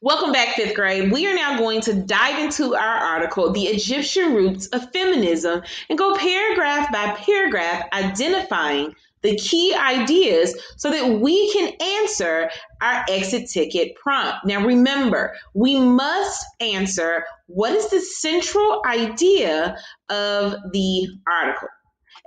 Welcome back, fifth grade. We are now going to dive into our article, The Egyptian Roots of Feminism, and go paragraph by paragraph, identifying the key ideas so that we can answer our exit ticket prompt. Now, remember, we must answer what is the central idea of the article.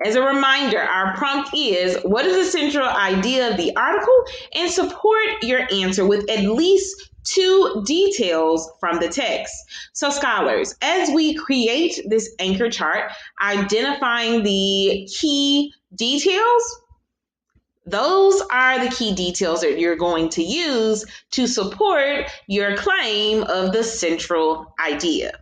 As a reminder, our prompt is what is the central idea of the article and support your answer with at least two details from the text. So, scholars, as we create this anchor chart, identifying the key details, those are the key details that you're going to use to support your claim of the central idea.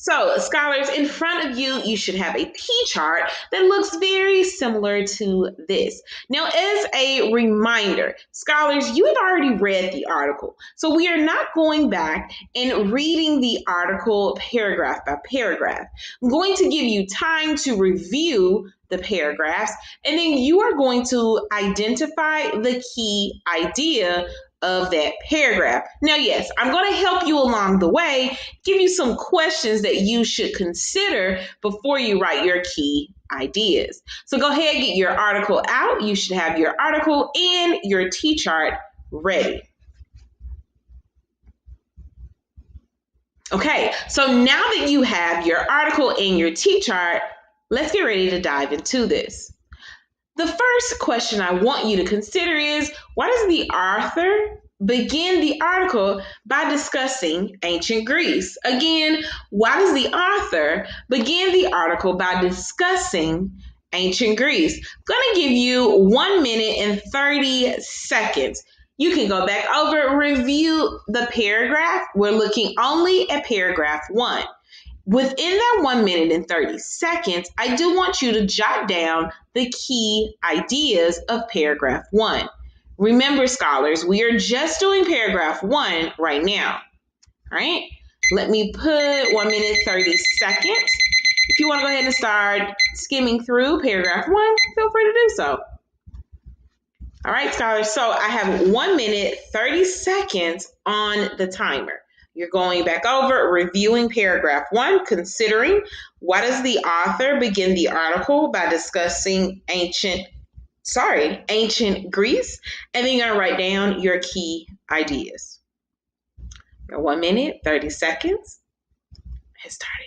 So, scholars, in front of you, you should have a T chart that looks very similar to this. Now, as a reminder, scholars, you have already read the article. So, we are not going back and reading the article paragraph by paragraph. I'm going to give you time to review the paragraphs, and then you are going to identify the key idea of that paragraph. Now, yes, I'm going to help you along the way, give you some questions that you should consider before you write your key ideas. So go ahead, get your article out. You should have your article and your T chart ready. Okay, so now that you have your article and your T chart, let's get ready to dive into this. The first question I want you to consider is why does the author begin the article by discussing ancient Greece? Again, why does the author begin the article by discussing ancient Greece? I'm going to give you one minute and 30 seconds. You can go back over, review the paragraph. We're looking only at paragraph one. Within that one minute and 30 seconds, I do want you to jot down the key ideas of paragraph one. Remember, scholars, we are just doing paragraph one right now. All right, let me put one minute 30 seconds. If you want to go ahead and start skimming through paragraph one, feel free to do so. All right, scholars, so I have one minute 30 seconds on the timer. You're going back over, reviewing paragraph one, considering why does the author begin the article by discussing ancient, sorry, ancient Greece, and then you're gonna write down your key ideas. One minute, 30 seconds has started.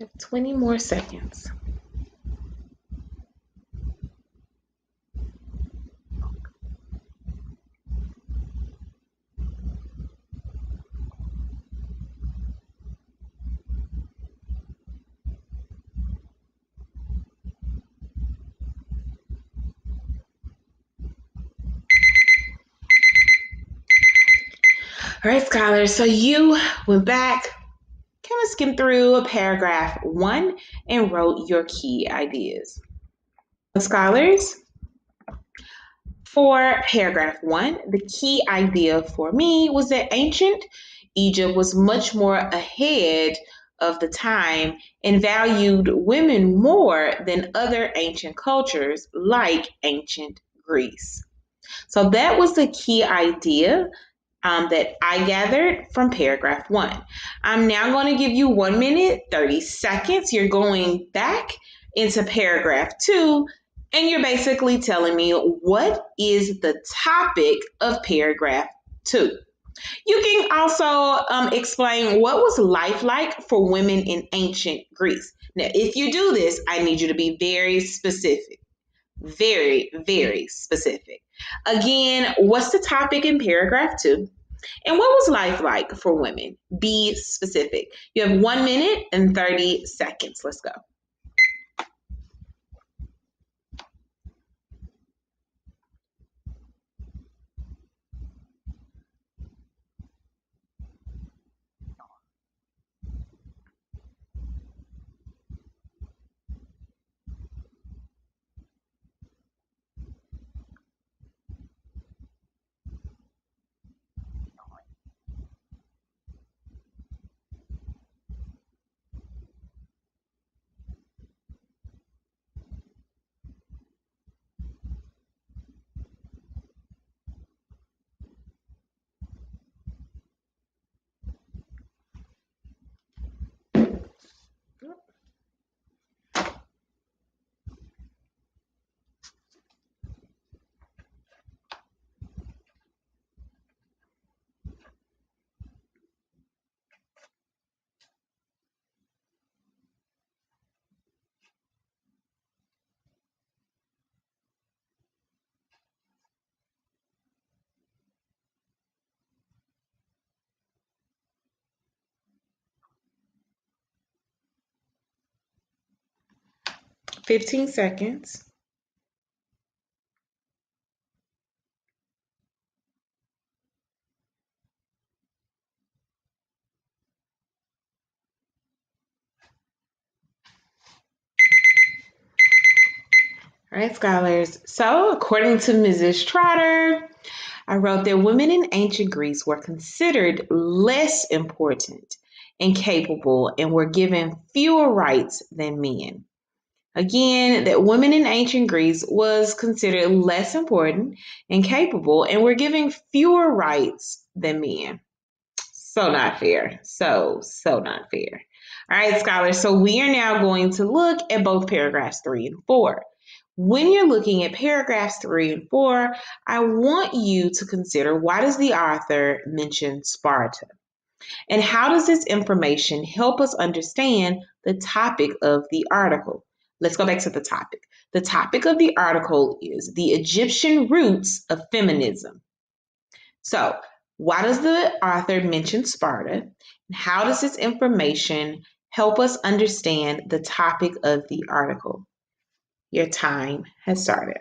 Have 20 more seconds. All right, scholars. So you went back, skim through paragraph one and wrote your key ideas. Scholars, for paragraph one, the key idea for me was that ancient Egypt was much more ahead of the time and valued women more than other ancient cultures like ancient Greece. So that was the key idea um, that I gathered from paragraph one. I'm now going to give you one minute, 30 seconds. You're going back, into paragraph two, and you're basically telling me what is the topic of paragraph two. You can also um, explain what was life like for women in ancient Greece. Now, if you do this, I need you to be very specific. Very, very specific. Again, what's the topic in paragraph two? And what was life like for women? Be specific. You have one minute and 30 seconds. Let's go. 15 seconds. All right, scholars. So, according to Mrs. Trotter, I wrote that women in ancient Greece were considered less important and capable and were given fewer rights than men. Again, that women in ancient Greece was considered less important and capable and were given fewer rights than men. So not fair. So, so not fair. All right, scholars. So we are now going to look at both paragraphs three and four. When you're looking at paragraphs three and four, I want you to consider why does the author mention Sparta? And how does this information help us understand the topic of the article? Let's go back to the topic. The topic of the article is the Egyptian roots of feminism. So, why does the author mention Sparta? And How does this information help us understand the topic of the article? Your time has started.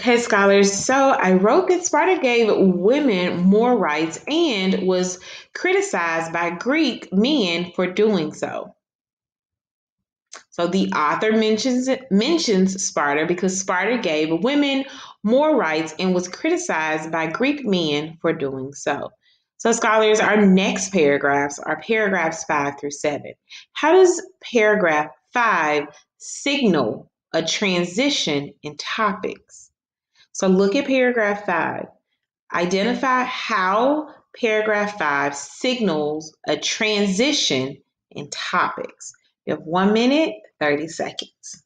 Okay, scholars. So I wrote that Sparta gave women more rights and was criticized by Greek men for doing so. So the author mentions mentions Sparta because Sparta gave women more rights and was criticized by Greek men for doing so. So, scholars, our next paragraphs are paragraphs five through seven. How does paragraph five signal a transition in topics? So, look at paragraph five. Identify how paragraph five signals a transition in topics. You have one minute, 30 seconds.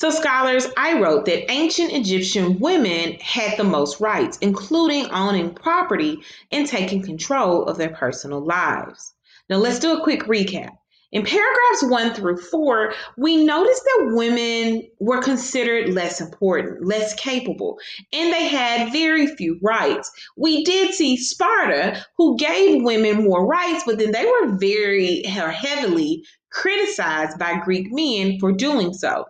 So, scholars, I wrote that ancient Egyptian women had the most rights, including owning property and taking control of their personal lives. Now, let's do a quick recap. In paragraphs one through four, we noticed that women were considered less important, less capable, and they had very few rights. We did see Sparta, who gave women more rights, but then they were very heavily criticized by Greek men for doing so.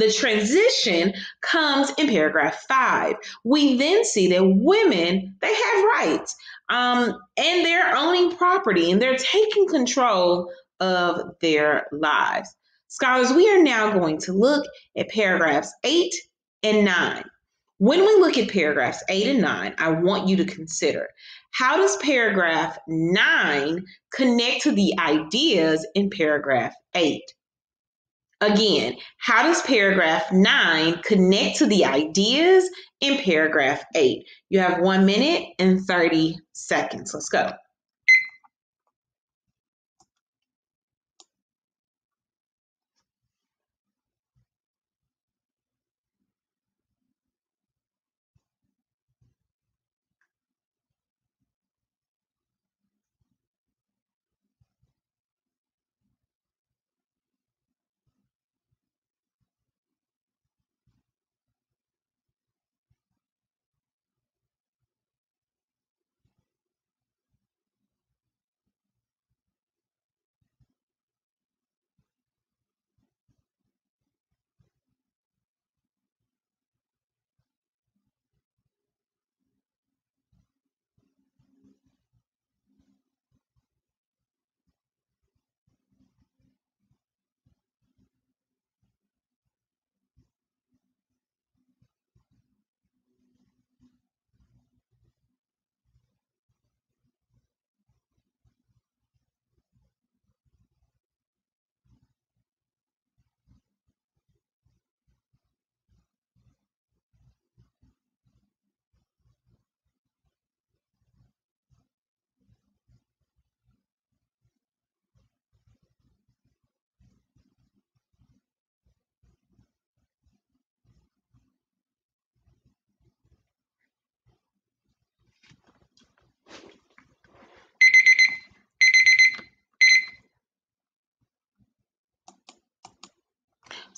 The transition comes in paragraph five. We then see that women, they have rights um, and they're owning property and they're taking control of their lives. Scholars, we are now going to look at paragraphs eight and nine. When we look at paragraphs eight and nine, I want you to consider how does paragraph nine connect to the ideas in paragraph eight? Again, how does paragraph nine connect to the ideas in paragraph eight? You have one minute and 30 seconds. Let's go.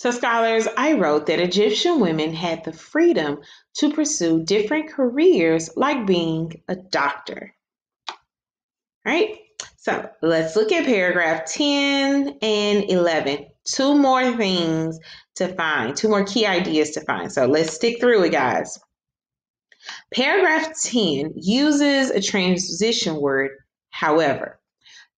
So, scholars, I wrote that Egyptian women had the freedom to pursue different careers, like being a doctor. All right, so let's look at paragraph 10 and 11. Two more things to find, two more key ideas to find. So, let's stick through it, guys. Paragraph 10 uses a transition word, however.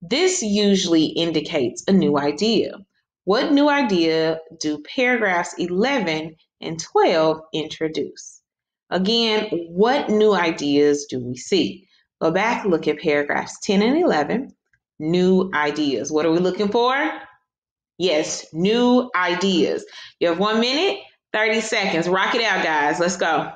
This usually indicates a new idea. What new idea do paragraphs 11 and 12 introduce? Again, what new ideas do we see? Go back, look at paragraphs 10 and 11. New ideas. What are we looking for? Yes, new ideas. You have one minute, 30 seconds. Rock it out, guys. Let's go.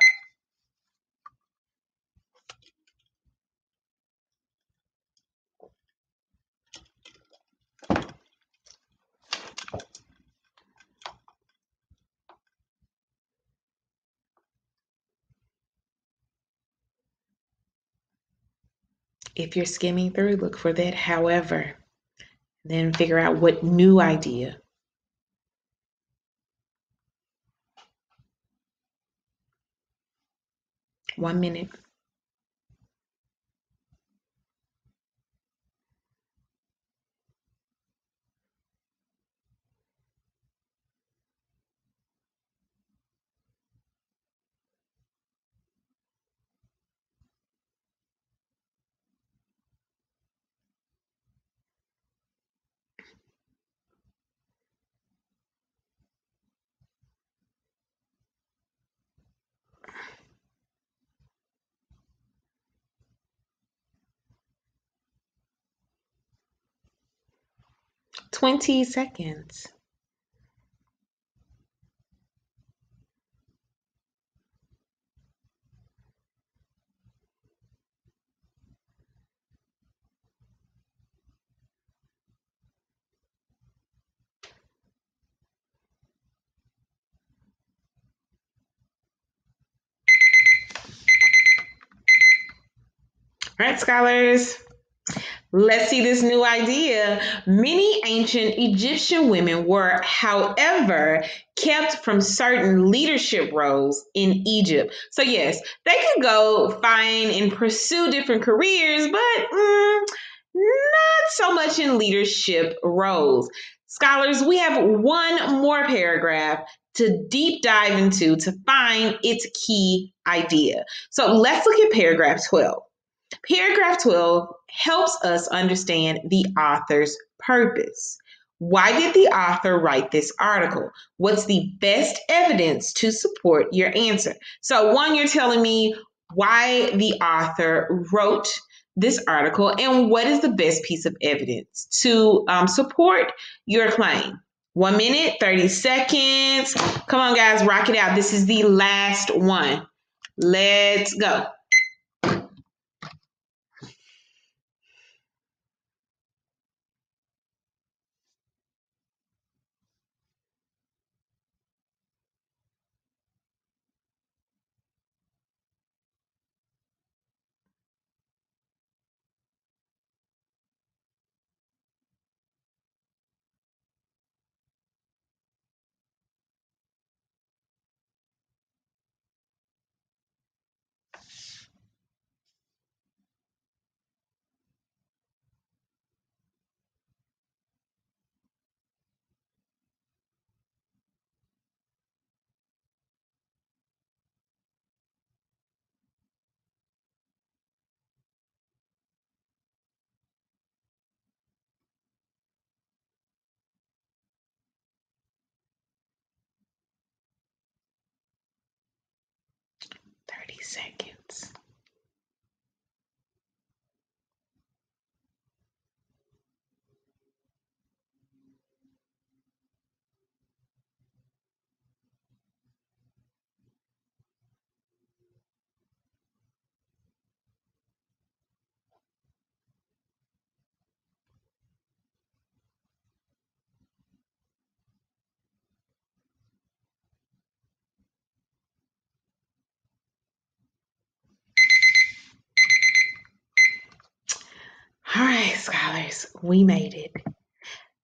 If you're skimming through, look for that however. Then figure out what new idea. One minute. Twenty seconds. All right, scholars. Let's see this new idea. Many ancient Egyptian women were, however, kept from certain leadership roles in Egypt. So, yes, they could go find and pursue different careers, but mm, not so much in leadership roles. Scholars, we have one more paragraph to deep dive into to find its key idea. So, let's look at paragraph 12. Paragraph 12 helps us understand the author's purpose. Why did the author write this article? What's the best evidence to support your answer? So, one, you're telling me why the author wrote this article and what is the best piece of evidence to um, support your claim. One minute, 30 seconds. Come on, guys, rock it out. This is the last one. Let's go. 30 seconds. All right, scholars, we made it.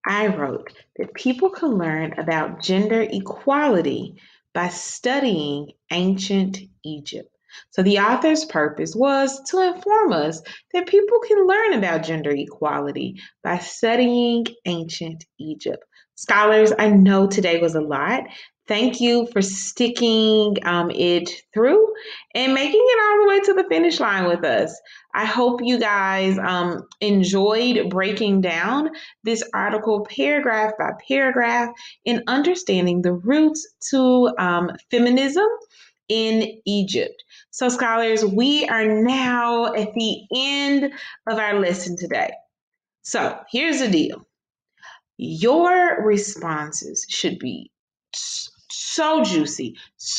I wrote that people can learn about gender equality by studying ancient Egypt. So, the author's purpose was to inform us that people can learn about gender equality by studying ancient Egypt. Scholars, I know today was a lot, Thank you for sticking um, it through and making it all the way to the finish line with us. I hope you guys um, enjoyed breaking down this article paragraph by paragraph and understanding the roots to um, feminism in Egypt. So, scholars, we are now at the end of our lesson today. So, here's the deal your responses should be so juicy,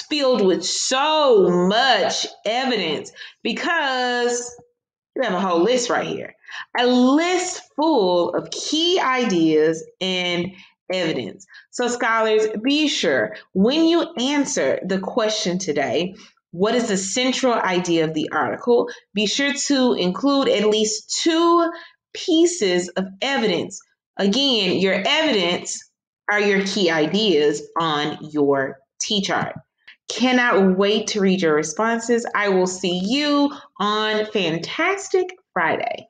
filled with so much evidence because you have a whole list right here. A list full of key ideas and evidence. So, scholars, be sure when you answer the question today, what is the central idea of the article? Be sure to include at least two pieces of evidence. Again, your evidence are your key ideas on your T chart. Cannot wait to read your responses. I will see you on Fantastic Friday.